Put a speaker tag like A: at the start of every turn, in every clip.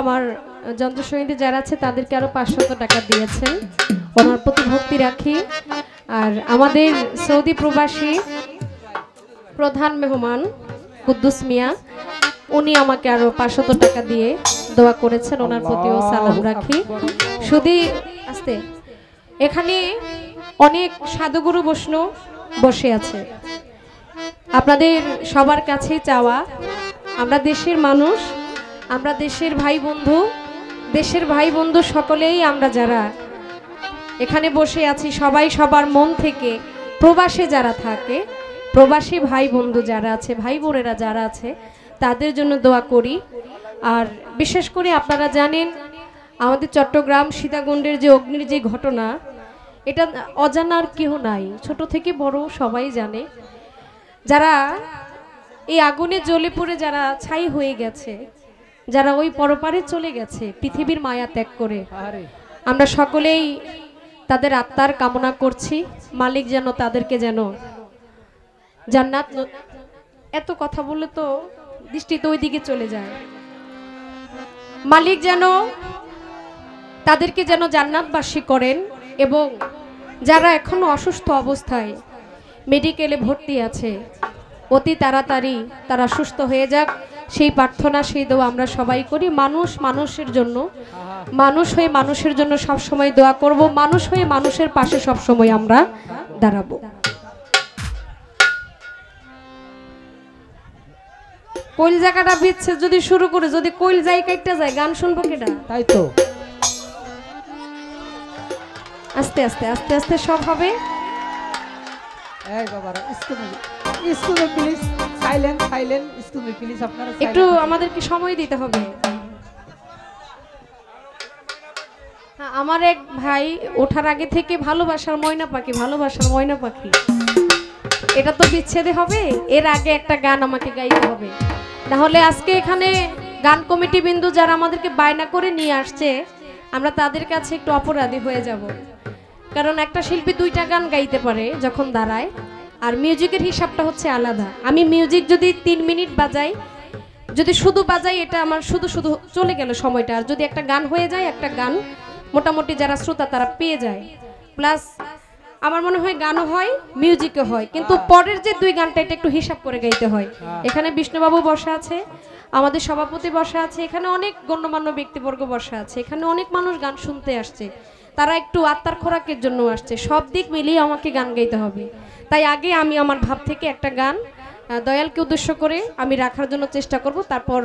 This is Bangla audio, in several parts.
A: আমার যন্ত্রসঙ্গীতে যারা আছে তাদেরকে আরও পাঁচশত টাকা দিয়েছেন ওনার প্রতি ভক্তি রাখি। আর আমাদের সৌদি প্রবাসী প্রধান মেহমান কুদ্দুস মিয়া উনি আমাকে আরও পাঁচশত টাকা দিয়ে দোয়া করেছেন। ওনার প্রতিও সালাম রাখি। শুধু আস্তে এখানে অনেক সাধুগুরু বৈষ্ণব বসে আছে। আপনাদের সবার কাছে চাওয়া আমরা দেশের মানুষ আমরা দেশের ভাই বন্ধু, দেশের ভাই বন্ধু সকলেই আমরা যারা এখানে বসে আছি, সবাই সবার মন থেকে প্রবাসে যারা থাকে, প্রবাসী ভাই বন্ধু যারা আছে, ভাই বোনেরা যারা আছে, তাদের জন্য দোয়া করি। আর বিশেষ করে আপনারা জানেন, আমাদের চট্টগ্রাম সীতাকুণ্ডের যে অগ্নির যে ঘটনা, এটা অজানার কেউ নাই, ছোট থেকে বড় সবাই জানে। যারা এই আগুনে জ্বলে পড়ে, যারা ছাই হয়ে গেছে যারা ওই পরপারে চলে গেছে পৃথিবীর মায়া ত্যাগ করে। আমরা সকলেই তাদের আত্মার কামনা করছি। মালিক যেন তাদেরকে যেন জান্নাত এত কথা বললে তো দৃষ্টি তো ওইদিকে চলে যায়। মালিক যেন তাদেরকে যেন জান্নাতবাসী করেন এবং যারা এখনও অসুস্থ অবস্থায় মেডিকেলে ভর্তি আছে অতি তাড়াতাড়ি তারা সুস্থ হয়ে যাক। সেই প্রার্থনা সেই দোয়া আমরা সবাই করি। মানুষ মানুষের জন্য। মানুষ হয়ে মানুষের জন্য সব সময় দোয়া করব। মানুষ হয়ে মানুষের পাশে সব সময় আমরা দাঁড়াবো। কোইল জায়গাটা বিচ্ছে যদি শুরু করে যদি কোইল যাই কাইটটা যায় গান শুনব কেটা
B: তাই তো।
A: আস্তে আস্তে আস্তে আস্তে সব হবে।
B: এই বাবারা স্কুল স্কুলে প্লিজ সাইলেন্ট সাইলেন্ট প্লিজ আপনারা
A: একটু আমাদেরকে সময় দিতে হবে। হ্যাঁ, আমার এক ভাই ওঠার আগে থেকে ভালোবাসার ময়না পাখি ভালোবাসার ময়না পাখি। এটা তো বিচ্ছেদে হবে এর আগে একটা গান আমাকে গাইতে হবে। তাহলে আজকে এখানে গান কমিটি বিন্দু যারা আমাদেরকে বায়না করে নিয়ে আসছে আমরা তাদের কাছে একটু অপরাধী হয়ে যাব। কারণ একটা শিল্পী দুইটা গান গাইতে পারে যখন দাঁড়ায়। আর মিউজিকের হিসাবটা হচ্ছে আলাদা। আমি মিউজিক যদি তিন মিনিট বাজাই যদি শুধু বাজাই এটা আমার শুধু শুধু চলে গেল সময়টা। আর যদি একটা গান হয়ে যায় একটা গান মোটামুটি যারা শ্রোতা তারা পেয়ে যায়। প্লাস আমার মনে হয় গানও হয় মিউজিকও হয়। কিন্তু পরের যে দুই গানটা এটা একটু হিসাব করে গাইতে হয়। এখানে বিষ্ণুবাবু বসা আছে আমাদের সভাপতি বসা আছে এখানে অনেক গণ্যমান্য ব্যক্তিবর্গ বসা আছে। এখানে অনেক মানুষ গান শুনতে আসছে। তারা একটু আত্মার খোরাকের জন্য আসছে। সব দিক মিলিয়ে আমাকে গান গাইতে হবে। তাই আগে আমি আমার ভাব থেকে একটা গান দয়ালকে উদ্দেশ্য করে আমি রাখার জন্য চেষ্টা করব। তারপর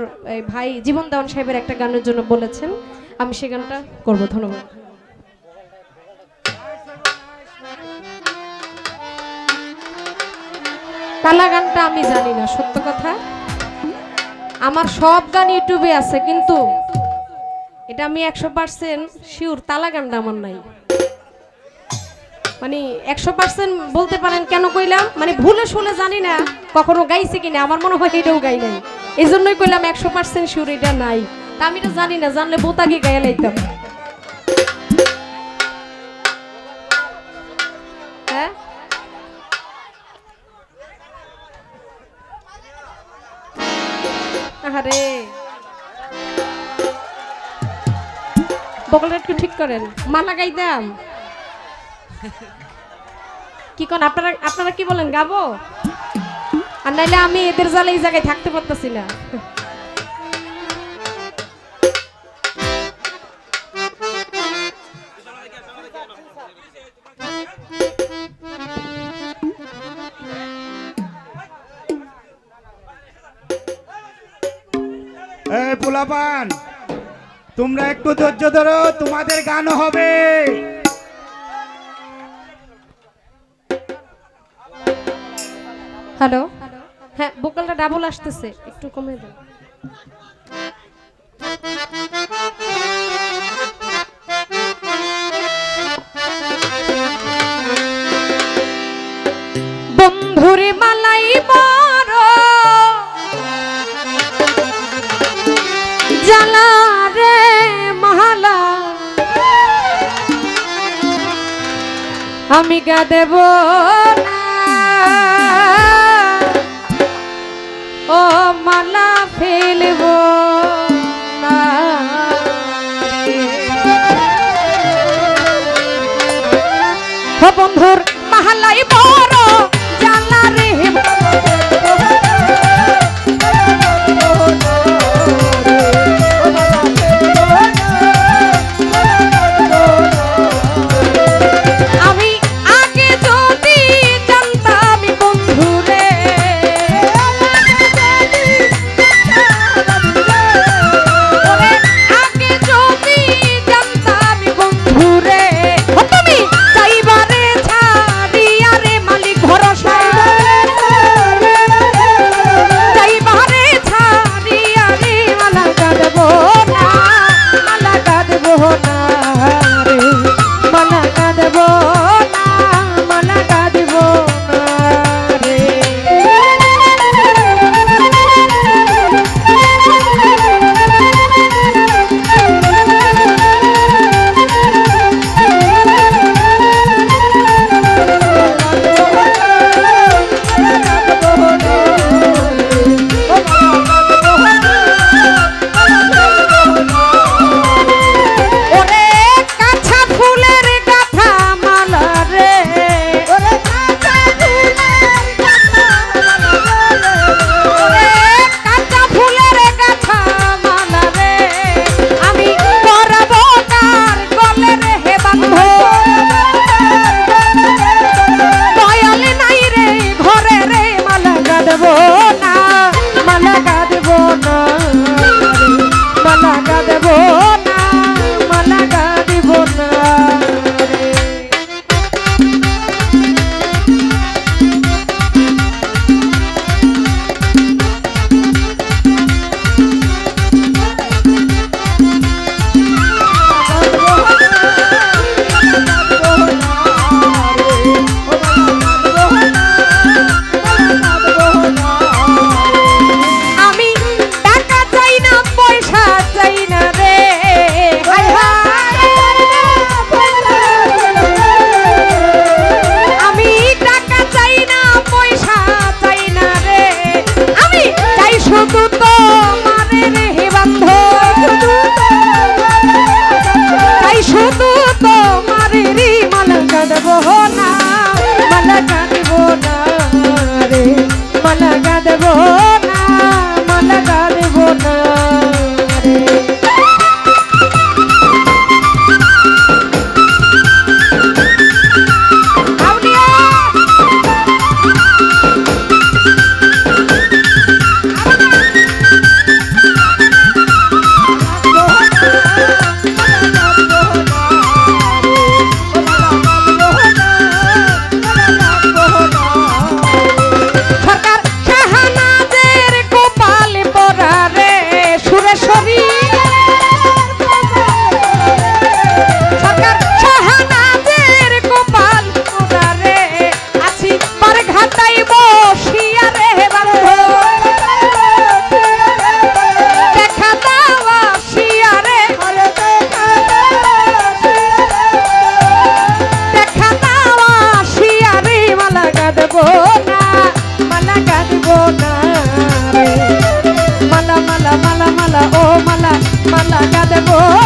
A: ভাই জীবন দেওয়ান সাহেবের একটা গানের জন্য বলেছেন, আমি সে গানটা করব। ধন্যবাদ। তালা গানটা আমি জানি না, সত্য কথা। আমার সব গান ইউটিউবে আছে, কিন্তু এটা আমি একশো পার্সেন্ট শিওর তালা গানটা আমার নাই। মানে একশো পার্সেন্ট বলতে পারেন কেন কইলাম? মানে ভুলে শুনে জানি না কখনো গাইছে কিনা, আমার মনে হয় এটাও গাই নাই। এই জন্যই কইলাম একশো পার্সেন্ট শিওর এটা নাই। তা আমি এটা জানি না, জানলে বোতাকে গায়ে লাইতাম। হ্যাঁ? আরে বকলটা একটু ঠিক করেন। মালা গাইতাম কি কোন আপনারা আপনারা কি বলেন গাবো? আর নাইলে আমি এদের জালে এই জায়গায় থাকতে পারতেছি না।
C: এই পোলাপান। তোমরা একটু ধৈর্য ধরো, তোমাদের গানও হবে।
A: হ্যালো হ্যাঁ বোকালটা ডাবল আসতেছে, একটু কমে দেন বন্ধুরে জায়গা দেব ও মালা ফেলব বন্ধুর মহালাই বল। ওরে কাছে I got sacate
C: por